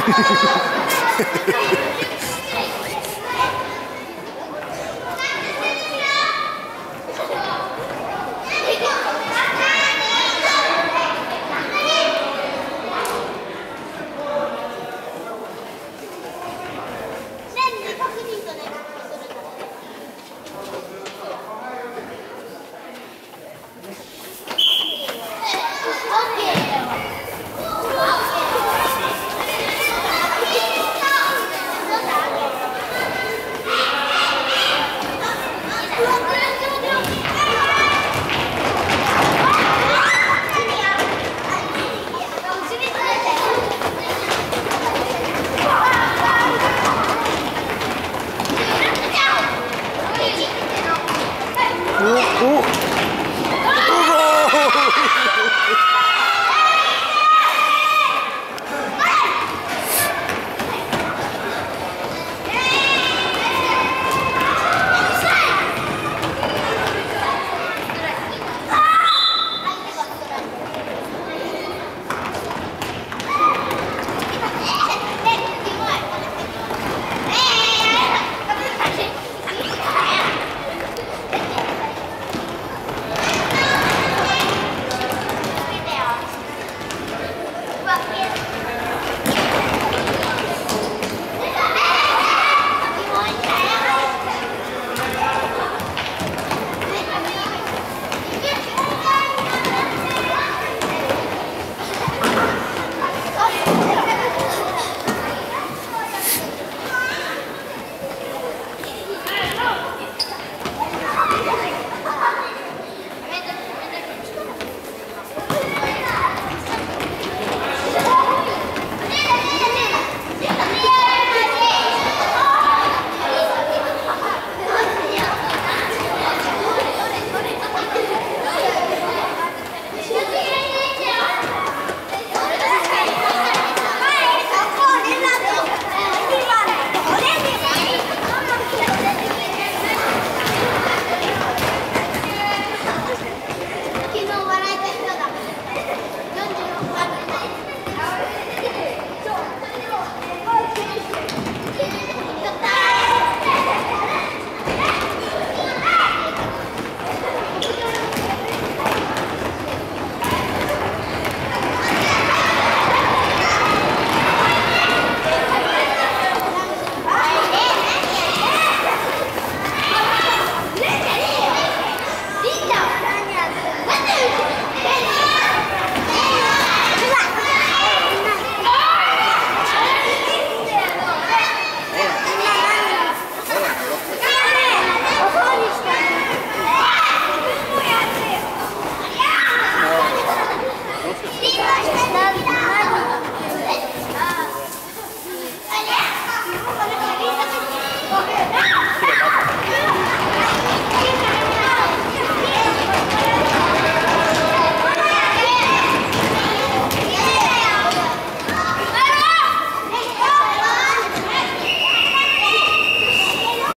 Oh!